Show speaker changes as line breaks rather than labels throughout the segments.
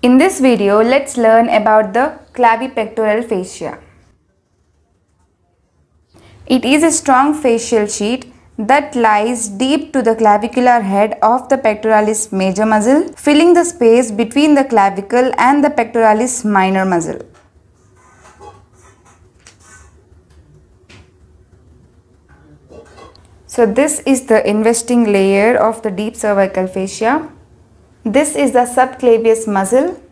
In this video, let's learn about the clavipectoral fascia. It is a strong fascial sheet that lies deep to the clavicular head of the pectoralis major muscle, filling the space between the clavicle and the pectoralis minor muscle. So this is the investing layer of the deep cervical fascia. This is the subclavius muscle.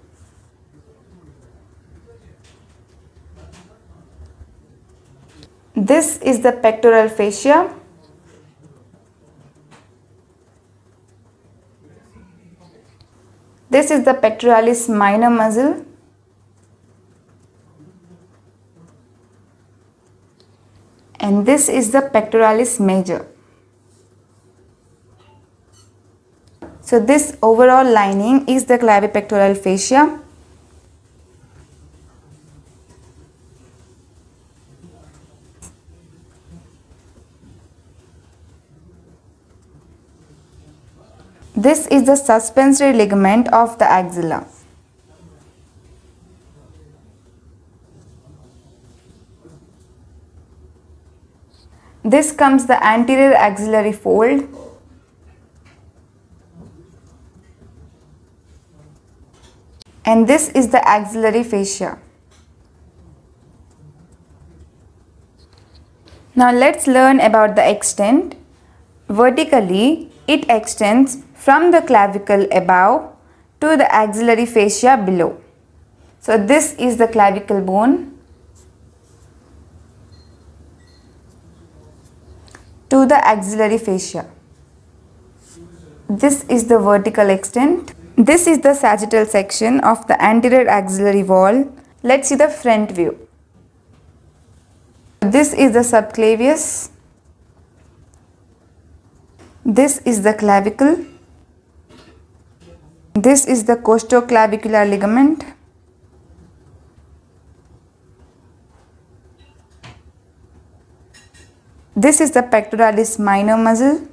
This is the pectoral fascia. This is the pectoralis minor muscle. And this is the pectoralis major. So this overall lining is the clavipectoral fascia. This is the suspensory ligament of the axilla. This comes the anterior axillary fold. And this is the axillary fascia. Now let's learn about the extent. Vertically, it extends from the clavicle above to the axillary fascia below. So this is the clavicle bone to the axillary fascia. This is the vertical extent. This is the sagittal section of the anterior axillary wall. Let's see the front view. This is the subclavius. This is the clavicle. This is the costoclavicular ligament. This is the pectoralis minor muscle.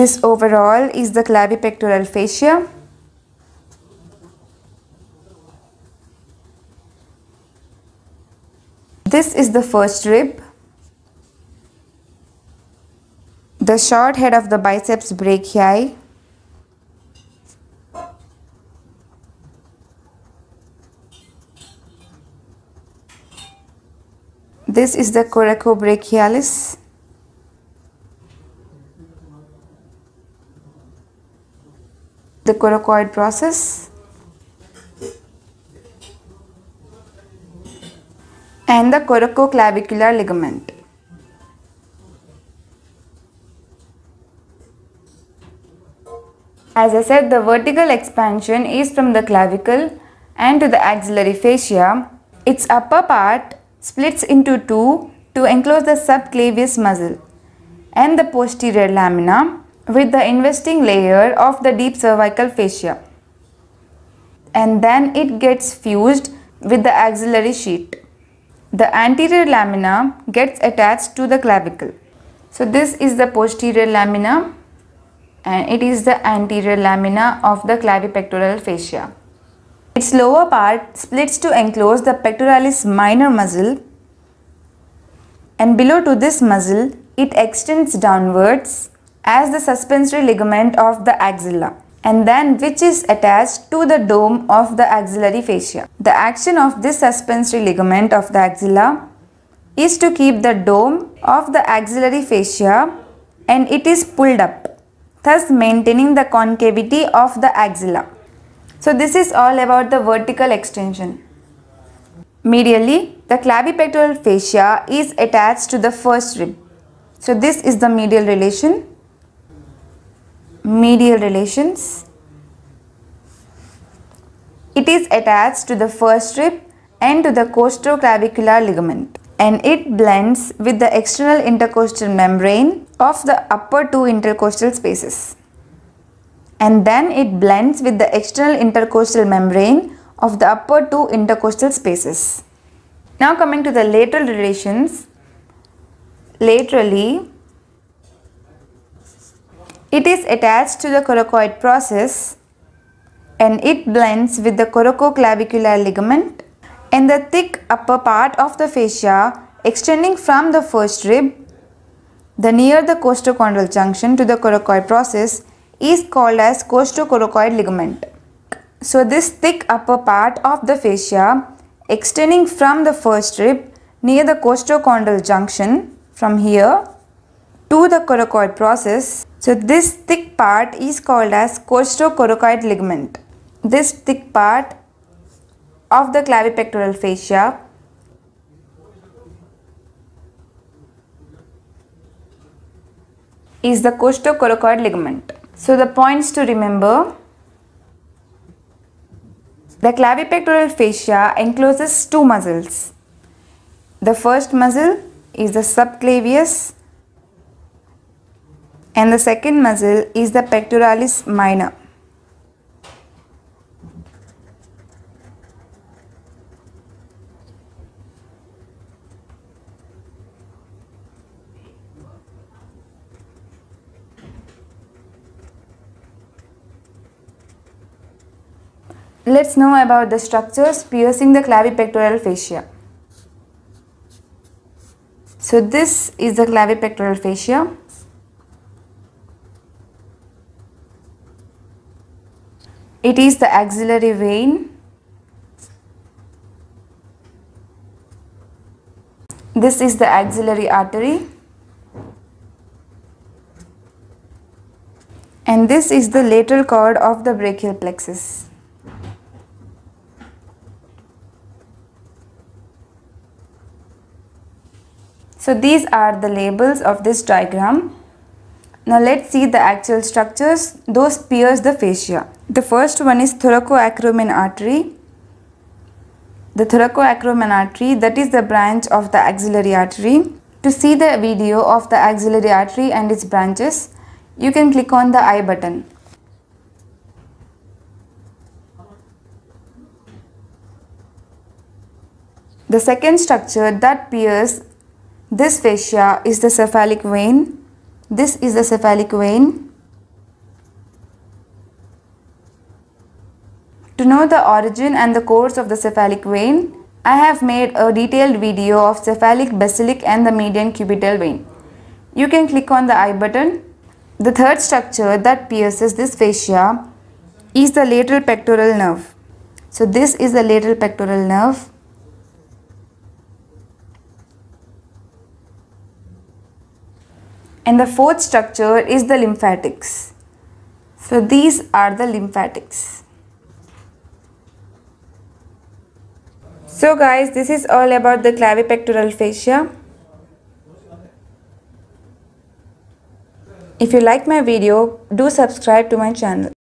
This overall is the clavipectoral fascia. This is the first rib. The short head of the biceps brachii. This is the coracobrachialis. Coracoid process. And the coracoclavicular ligament. As I said, the vertical expansion is from the clavicle and to the axillary fascia. Its upper part splits into two to enclose the subclavius muscle and the posterior lamina with the investing layer of the deep cervical fascia. And then it gets fused with the axillary sheath. The anterior lamina gets attached to the clavicle. So this is the posterior lamina and it is the anterior lamina of the clavipectoral fascia. Its lower part splits to enclose the pectoralis minor muscle and below to this muscle it extends downwards as the suspensory ligament of the axilla and then which is attached to the dome of the axillary fascia. The action of this suspensory ligament of the axilla is to keep the dome of the axillary fascia and it is pulled up thus maintaining the concavity of the axilla. So this is all about the vertical extension. Medially, the clavipectoral fascia is attached to the first rib. So this is the medial relation. Medial relations. It is attached to the first rib and to the costoclavicular ligament and it blends with the external intercostal membrane of the upper two intercostal spaces. And then it blends with the external intercostal membrane of the upper two intercostal spaces. Now coming to the lateral relations. Laterally, It is attached to the coracoid process and it blends with the coracoclavicular ligament and the thick upper part of the fascia extending from the first rib the near the costochondral junction to the coracoid process is called as costocoracoid ligament. So this thick upper part of the fascia extending from the first rib near the costochondral junction from here to the coracoid process. So this thick part is called as costocoracoid ligament. This thick part of the clavipectoral fascia is the costocoracoid ligament. So the points to remember the clavipectoral fascia encloses two muscles. The first muscle is the subclavius and the second muscle is the pectoralis minor. Let's know about the structures piercing the clavipectoral fascia. So this is the clavipectoral fascia. It is the axillary vein. This is the axillary artery. And this is the lateral cord of the brachial plexus. So these are the labels of this diagram. Now let's see the actual structures. Those pierce the fascia. The first one is thoracoacromial artery. The thoracoacromial artery that is the branch of the axillary artery. To see the video of the axillary artery and its branches, you can click on the I button. The second structure that pierces this fascia is the cephalic vein. This is the cephalic vein. To know the origin and the course of the cephalic vein, I have made a detailed video of cephalic, basilic and the median cubital vein. You can click on the I button. The third structure that pierces this fascia is the lateral pectoral nerve. So this is the lateral pectoral nerve. And the fourth structure is the lymphatics. So these are the lymphatics. So guys this is all about the clavipectoral fascia. If you like my video do subscribe to my channel.